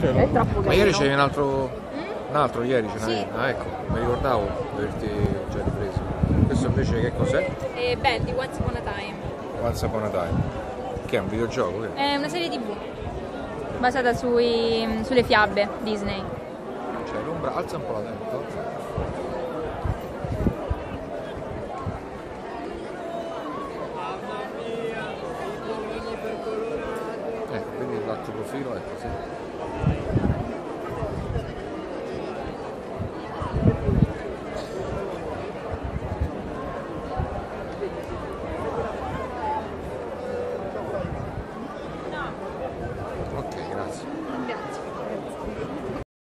È troppo Ma ieri c'è un altro. Un altro ieri ce Sì. n'avevi? Ah ecco, mi ricordavo di averti già ripreso. Questo invece che cos'è? E Bendy, Once Upon a Time. Once Upon a Time. Che è un videogioco? Che? È una serie tv basata sui- sulle fiabe Disney. Cioè l'ombra, alza un po' la testa. Ecco, vedi l'altro profilo, ecco sì. Yeah.